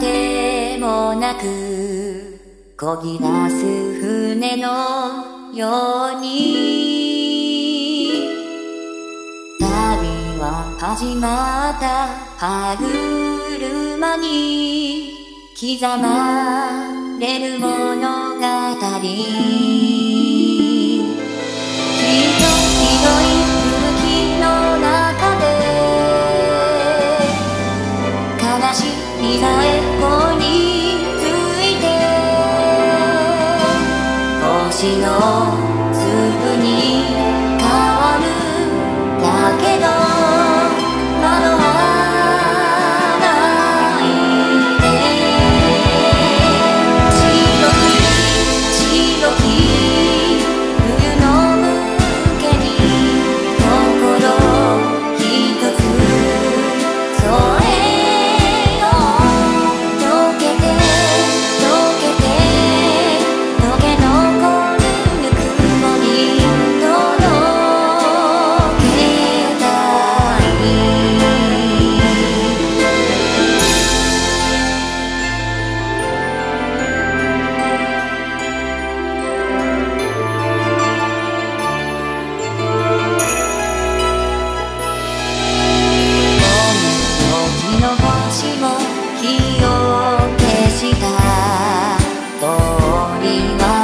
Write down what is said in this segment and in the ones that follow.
でもなくこぎ出す船のように。旅は始まった歯車に刻まれる物語。の be mine.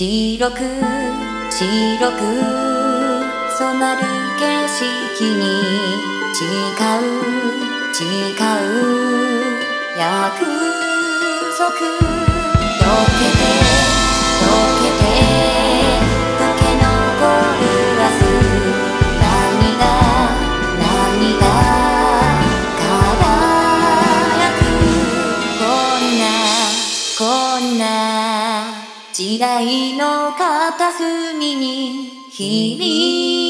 白く白く染まる景色に誓う誓う約束。溶けて時代の片隅に響